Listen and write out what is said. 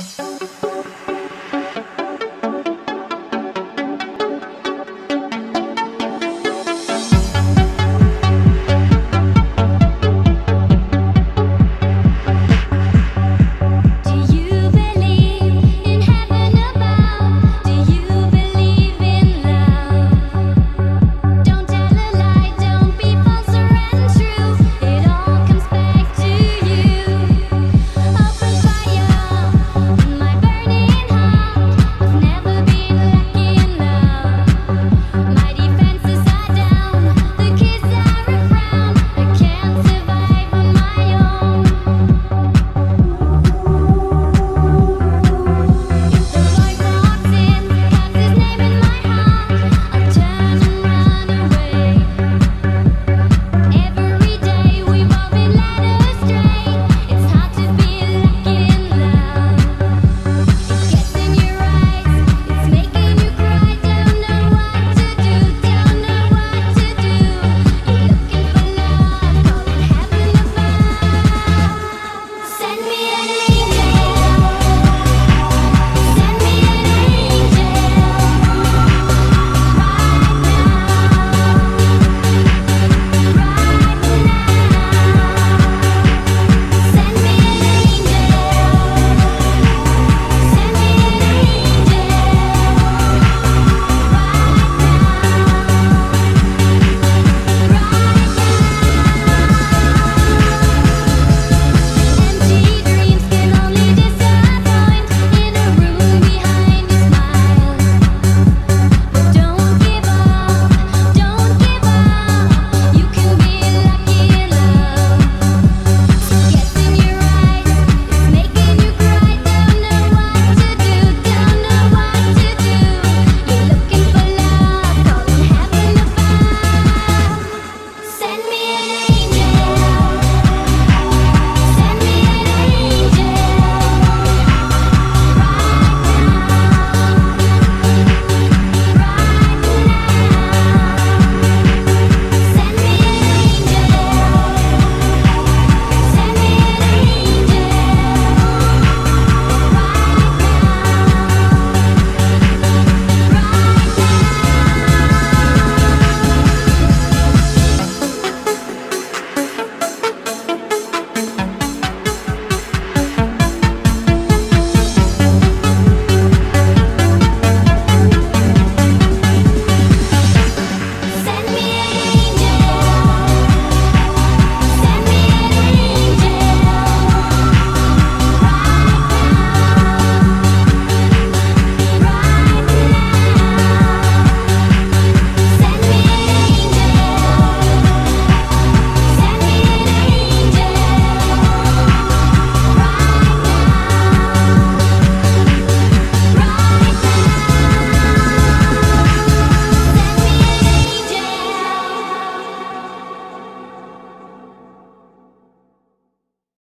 す